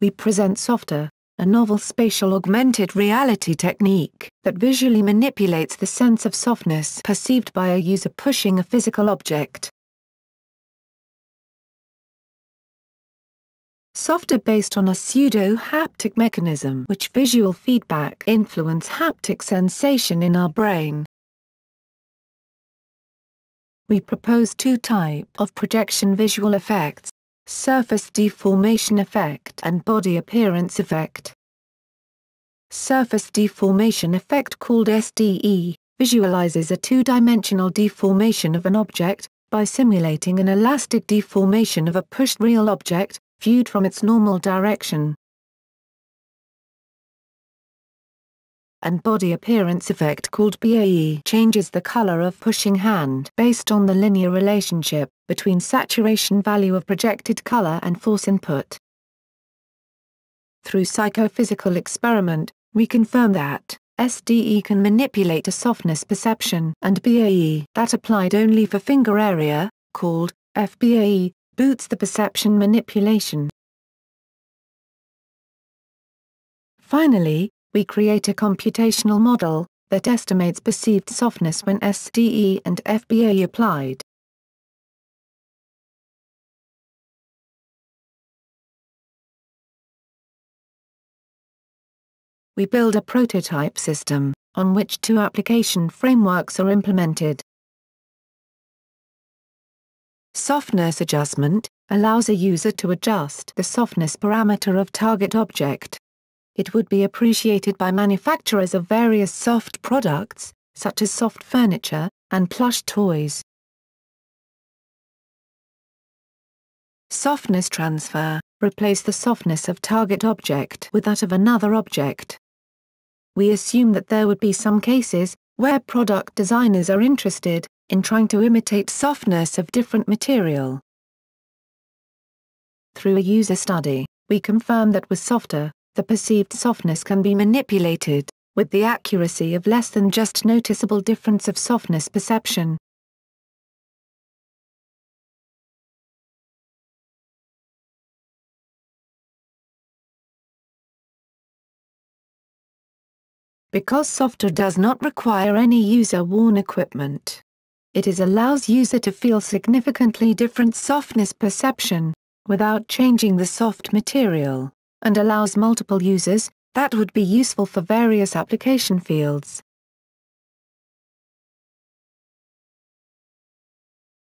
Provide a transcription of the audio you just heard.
we present SoftAR, a novel spatial augmented reality technique that visually manipulates the sense of softness perceived by a user pushing a physical object. SoftAR based on a pseudo-haptic mechanism which visual feedback influence haptic sensation in our brain. We propose two type of projection visual effects, surface deformation effect and body appearance effect. Surface deformation effect called SDE, visualizes a two-dimensional deformation of an object, by simulating an elastic deformation of a pushed real object, viewed from its normal direction. And body appearance effect called BAE changes the color of pushing hand based on the linear relationship between saturation value of projected color and force input. Through psychophysical experiment, we confirm that SDE can manipulate a softness perception and BAE that applied only for finger area, called FBAE, boots the perception manipulation. Finally, we create a computational model that estimates perceived softness when SDE and FBAE applied. We build a prototype system, on which two application frameworks are implemented. Softness adjustment allows a user to adjust the softness parameter of target object. It would be appreciated by manufacturers of various soft products, such as soft furniture, and plush toys. Softness transfer Replace the softness of target object with that of another object. We assume that there would be some cases, where product designers are interested, in trying to imitate softness of different material. Through a user study, we confirm that with SoftAR, the perceived softness can be manipulated, with the accuracy of less than just noticeable difference of softness perception. Because SoftAR does not require any user-worn equipment, it is allows user to feel significantly different softness perception, without changing the soft material, and allows multiple users, that would be useful for various application fields.